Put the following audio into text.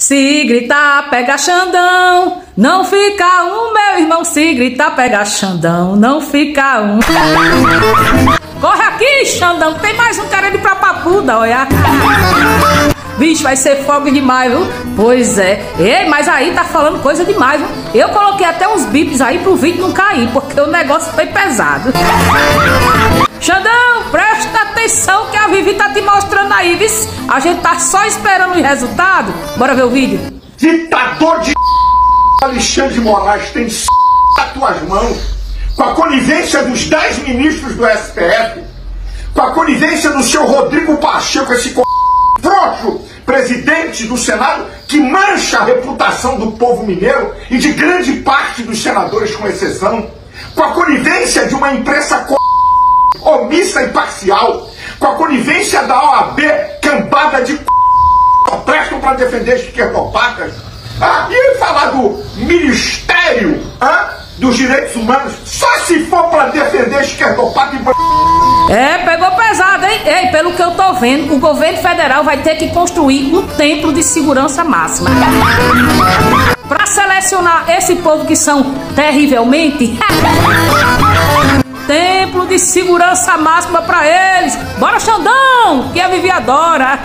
Se gritar, pega Xandão. Não fica um, meu irmão. Se gritar, pega Xandão. Não fica um. Corre aqui, Xandão. Tem mais um querendo ir pra papuda, olha. Bicho, vai ser fogo demais, viu? Pois é. Ei, mas aí tá falando coisa demais, viu? Eu coloquei até uns bips aí pro vídeo não cair, porque o negócio foi pesado. Xandão, Vivi tá te mostrando aí, viu? A gente tá só esperando o resultado. Bora ver o vídeo. Ditador de Alexandre de Moraes tem nas tuas mãos, com a conivência dos dez ministros do STF, com a conivência do seu Rodrigo Pacheco, esse c... frouxo presidente do Senado, que mancha a reputação do povo mineiro e de grande parte dos senadores, com exceção, com a conivência de uma imprensa c omissa e parcial, com a conivência da OAB, cambada de prestam para defender esquerdopatas. Ah, e falar do Ministério ah, dos Direitos Humanos, só se for para defender esquerdopata e... É, pegou pesado, hein? Ei, pelo que eu tô vendo, o governo federal vai ter que construir um templo de segurança máxima. Para selecionar esse povo que são terrivelmente segurança máxima para eles. Bora, Xandão, que a Vivi adora.